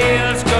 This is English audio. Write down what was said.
tales